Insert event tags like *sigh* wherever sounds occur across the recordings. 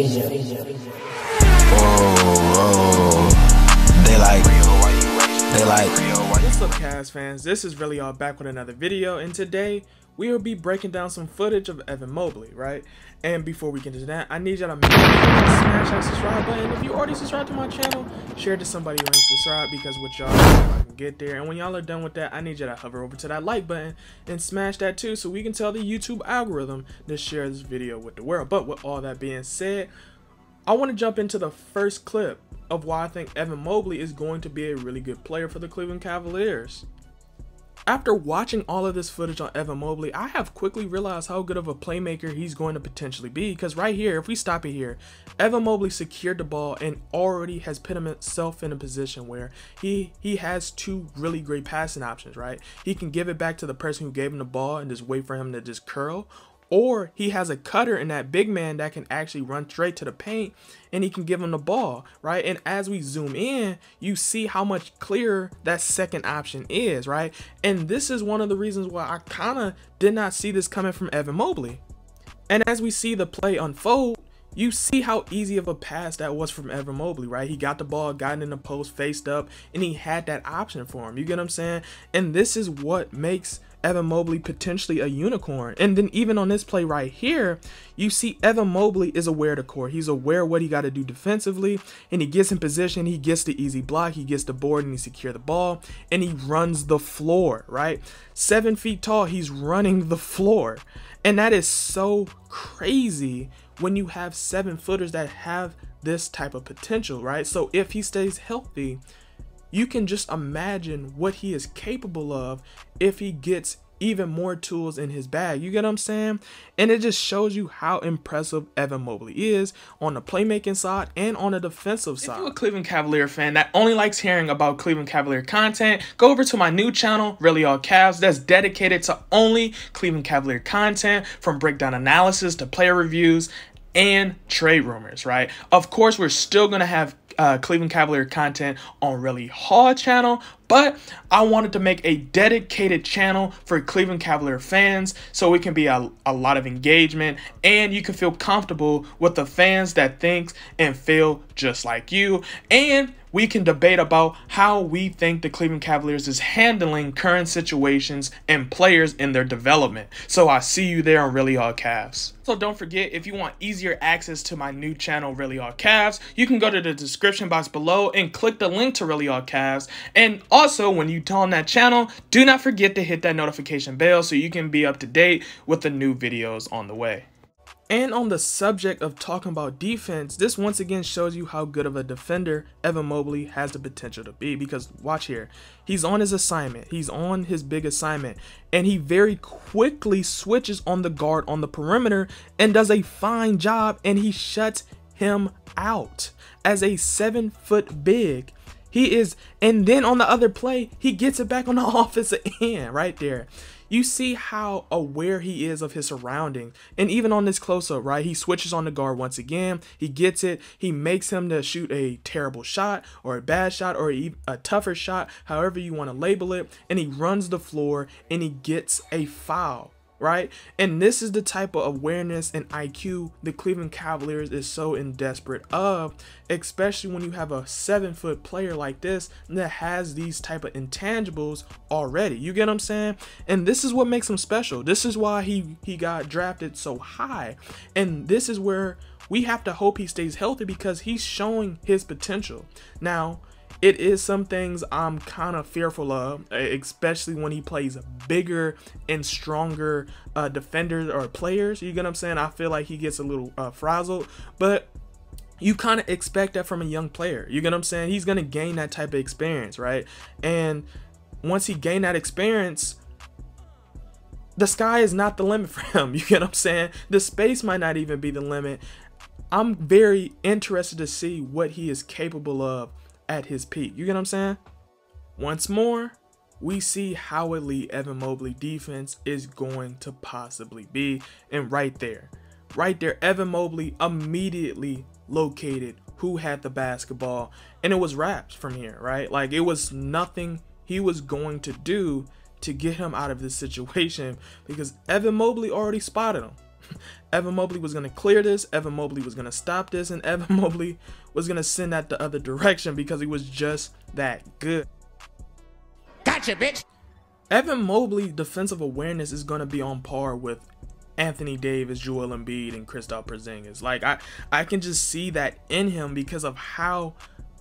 Oh, oh. They like, they like. What's up, Cavs fans? This is Relly Hall back with another video, and today we will be breaking down some footage of Evan Mobley, right? And before we get into that, I need y'all to make sure smash that subscribe button. If you already subscribed to my channel, share it to somebody who ain't subscribed because with y'all, I can get there. And when y'all are done with that, I need y'all to hover over to that like button and smash that too so we can tell the YouTube algorithm to share this video with the world. But with all that being said, I want to jump into the first clip of why I think Evan Mobley is going to be a really good player for the Cleveland Cavaliers. After watching all of this footage on Evan Mobley, I have quickly realized how good of a playmaker he's going to potentially be. Because right here, if we stop it here, Evan Mobley secured the ball and already has put himself in a position where he he has two really great passing options. Right, he can give it back to the person who gave him the ball and just wait for him to just curl, or he has a cutter in that big man that can actually run straight to the paint and he can give him the ball, right? And as we zoom in, you see how much clearer that second option is, right? And this is one of the reasons why I kind of did not see this coming from Evan Mobley. And as we see the play unfold, you see how easy of a pass that was from Evan Mobley, right? He got the ball, got in the post, faced up, and he had that option for him. You get what I'm saying? And this is what makes Evan Mobley potentially a unicorn. And then even on this play right here, you see Evan Mobley is aware of the court. He's aware what he got to do defensively, and he gets in position. He gets the easy block. He gets the board, and he secure the ball, and he runs the floor, right? Seven feet tall, he's running the floor. And that is so crazy when you have seven footers that have this type of potential, right? So if he stays healthy, you can just imagine what he is capable of if he gets even more tools in his bag. You get what I'm saying? And it just shows you how impressive Evan Mobley is on the playmaking side and on the defensive side. If you're a Cleveland Cavalier fan that only likes hearing about Cleveland Cavalier content, go over to my new channel, Relly Hall Cavs, that's dedicated to only Cleveland Cavalier content from breakdown analysis to player reviews and trade rumors, right? Of course, we're still going to have uh, Cleveland Cavalier content on Relly Hall channel, but I wanted to make a dedicated channel for Cleveland Cavalier fans so it can be a, a lot of engagement and you can feel comfortable with the fans that thinks and feel just like you. And we can debate about how we think the Cleveland Cavaliers is handling current situations and players in their development. So I see you there on Relly Hall Cavs. So don't forget, if you want easier access to my new channel, Relly Hall Cavs, you can go to the description box below and click the link to Relly Hall Cavs. And when you turn on that channel, do not forget to hit that notification bell so you can be up to date with the new videos on the way. And on the subject of talking about defense, this once again shows you how good of a defender Evan Mobley has the potential to be. Because watch here, he's on his assignment, he's on his big assignment, and he very quickly switches on the guard on the perimeter and does a fine job, and he shuts him out as a seven foot big. He is, and then on the other play, he gets it back on the *laughs* offensive end right there you see how aware he is of his surroundings. And even on this close up, right, he switches on the guard once again. He gets it. He makes him to shoot a terrible shot or a bad shot or a, a tougher shot, however you want to label it. And he runs the floor and he gets a foul right? And this is the type of awareness and IQ the Cleveland Cavaliers is so in desperate of, especially when you have a seven foot player like this that has these type of intangibles already. You get what I'm saying? And this is what makes him special. This is why he he got drafted so high. And this is where we have to hope he stays healthy because he's showing his potential. Now, it is some things I'm kind of fearful of, especially when he plays bigger and stronger uh, defenders or players. You get what I'm saying? I feel like he gets a little uh, frazzled, but you kind of expect that from a young player. You get what I'm saying? He's going to gain that type of experience, right? And once he gain that experience, the sky is not the limit *laughs* for him. You get what I'm saying? The space might not even be the limit. I'm very interested to see what he is capable of at his peak. You get what I'm saying? Once more, we see how elite Evan Mobley defense is going to possibly be. And right there, right there, Evan Mobley immediately located who had the basketball. And it was Raps from here, right? Like it was nothing he was going to do to get him out of this *laughs* situation because Evan Mobley already spotted him. *laughs* Evan Mobley was going to clear this, Evan Mobley was going to stop this, and *laughs* Evan Mobley was going to send that the other direction because he was just that good. Gotcha, bitch. Evan Mobley defensive awareness is going to be on par with Anthony Davis, Joel Embiid, and Kristaps Porzingis. Like I, I can just see that in him because of how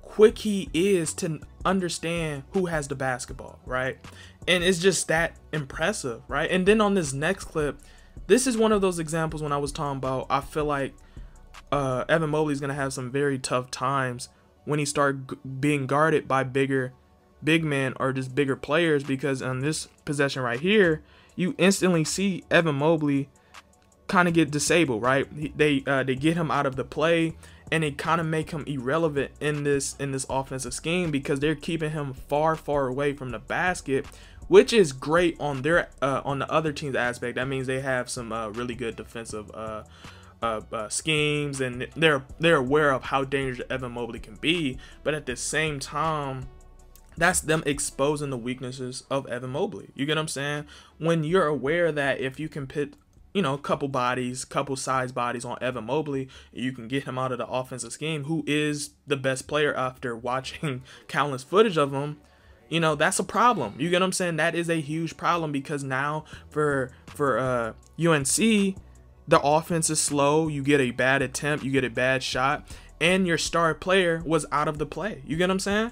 quick he is to understand who has the basketball, right? And it's just that impressive, right? And then on this next clip, this is one of those examples when I was talking about I feel like uh, Evan Mobley is gonna have some very tough times when he start being guarded by bigger big men or just bigger players because on this possession right here, you instantly see Evan Mobley kind of get disabled, right? They uh, they get him out of the play and they kind of make him irrelevant in this in this offensive scheme because they're keeping him far far away from the basket, which is great on their uh, on the other team's aspect. That means they have some uh, really good defensive uh, uh, uh, schemes and they're they're aware of how dangerous Evan Mobley can be. But at the same time, that's them exposing the weaknesses of Evan Mobley. You get what I'm saying? When you're aware that if you can pit you know, a couple bodies, couple size bodies on Evan Mobley. You can get him out of the offensive scheme, who is the best player after *laughs* watching countless footage of him. You know, that's a problem. You get what I'm saying? That is a huge problem because now for for uh UNC, the offense is slow. You get a bad attempt, you get a bad shot, and your star player was out of the play. You get what I'm saying?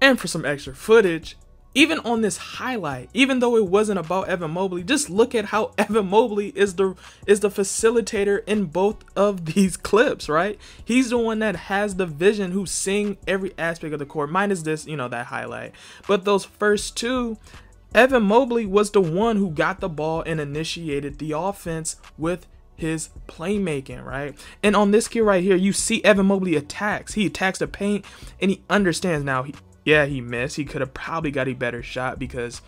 And for some extra footage, even on this highlight, even though it wasn't about Evan Mobley, just look at how *laughs* Evan Mobley is the is the facilitator in both of *laughs* these clips, right? He's the one that has the vision who's seeing every aspect of the court, minus this, you know, that highlight. But those first two, Evan Mobley was the one who got the ball and initiated the offense with his playmaking, right? And on this kid right here, you see Evan Mobley attacks. He attacks the paint and he understands now. He, yeah, he missed. He could have probably got a better shot because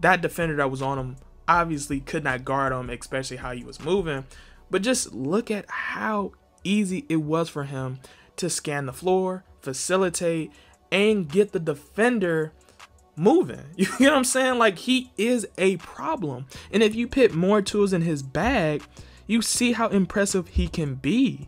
that defender that was on him obviously could not guard him, especially how he was moving. But just look at how easy it was for him to scan the floor, facilitate, and get the defender moving. *laughs* You know what I'm saying? Like he is a problem. And if you put more tools in his bag, you see how impressive he can be.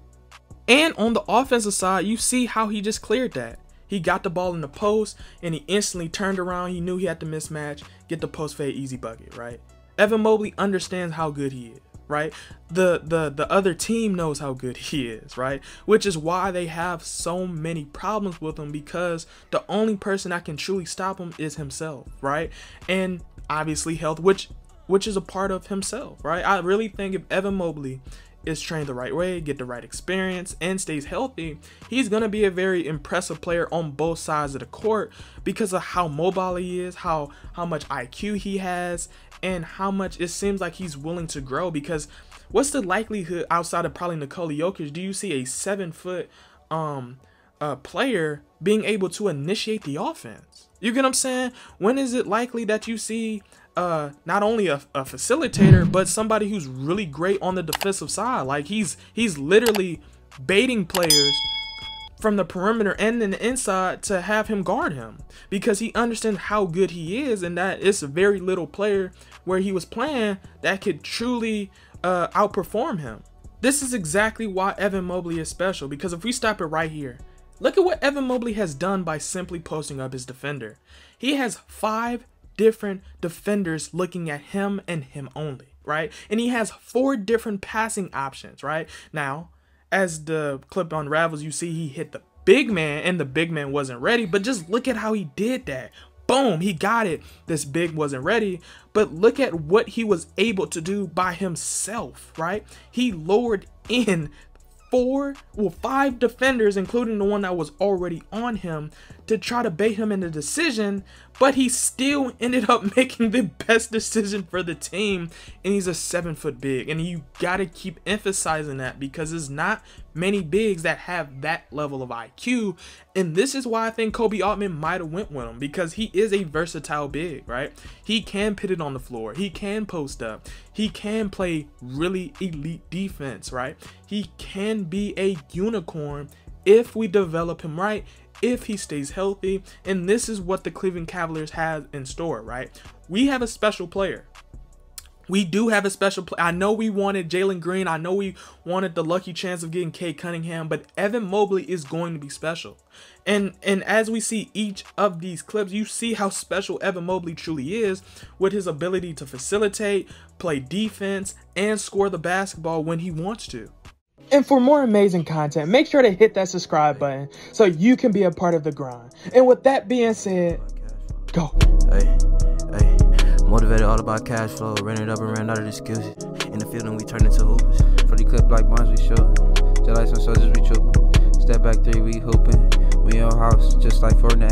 And on the offensive side, you see how he just cleared that. He got the ball in the post and he instantly turned around. He knew he had to mismatch, get the post fade easy bucket, right? Evan Mobley understands how good he is, right? The the the other team knows how good *laughs* he is, right? Which is why they have so many problems with him because the only person that can truly stop him is himself, right? And obviously health, which which is a part of himself, right? I really think if Evan Mobley is trained the right way, get the right experience, and stays healthy, he's going to be a very impressive player on both sides of the court because of how mobile he is, how how much IQ he has, and how much it seems like he's willing to grow. Because what's the likelihood outside of probably Nikola Jokic, do you see a seven foot um uh, player being able to initiate the offense? You get what I'm saying? When is it likely that you see uh not only a, a facilitator but somebody who's really great on the defensive side like he's he's literally baiting players from the perimeter and in the inside to have him guard him because he understands how good he is and that it's a very little player where he was playing that could truly uh, outperform him. This is exactly why Evan Mobley is special because if we stop it right here, look at what Evan Mobley has done by simply posting up his defender. He has five different defenders looking at him and him only, right? And he has four different passing options, right? Now, as the clip unravels, you see he hit the big man and the big man wasn't ready, but just look at how he did that. Boom, he got it. This big wasn't ready, but look at what he was able to do by himself, right? He lowered in four, well, five defenders, including the one that was already on him, to try to bait him in into decision, but he still *laughs* ended up making the best decision for the team. And he's a seven foot big. And you got to keep emphasizing that because it's not many bigs that have that level of IQ. And this is why I think Koby Altman might have went with him because he is a versatile big, right? He can pit it on the floor. He can post up. He can play really elite defense, right? He can be a unicorn if we develop him right if he stays healthy. And this is what the Cleveland Cavaliers have in store, right? We have a special player. We do have a special play. I know we wanted Jalen Green. I know we wanted the lucky chance of getting Cade Cunningham, but Evan Mobley is going to be special. And and as we see each of these clips, you see how special Evan Mobley truly is with his ability to facilitate, play defense, and score the basketball when he wants to. And for more amazing content, make sure to hit that subscribe button so you can be a part of the grind. And with that being said, go. Hey, hey. Motivated all about cash flow. Ran it up and ran out of the skills. In the field and we turned into hoopers. For the clip like bonds we shoot. Just like some soldiers we trooping. Step back three, we hooping. We on house just like Fortnite.